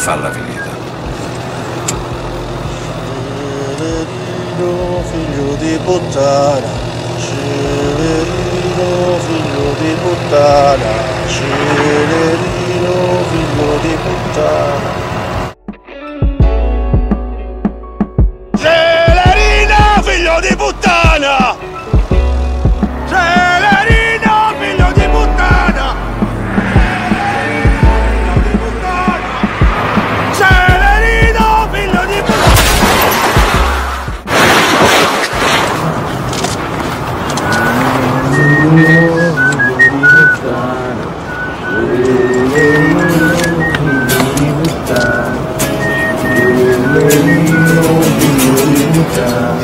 falla finita. Severino figlio di puttana, Severino figlio di puttana, Severino figlio di puttana.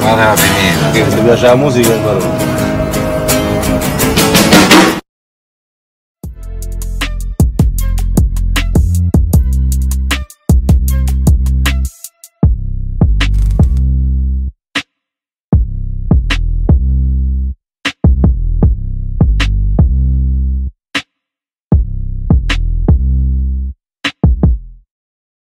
Valeu, Biminho. Você viajar a música agora.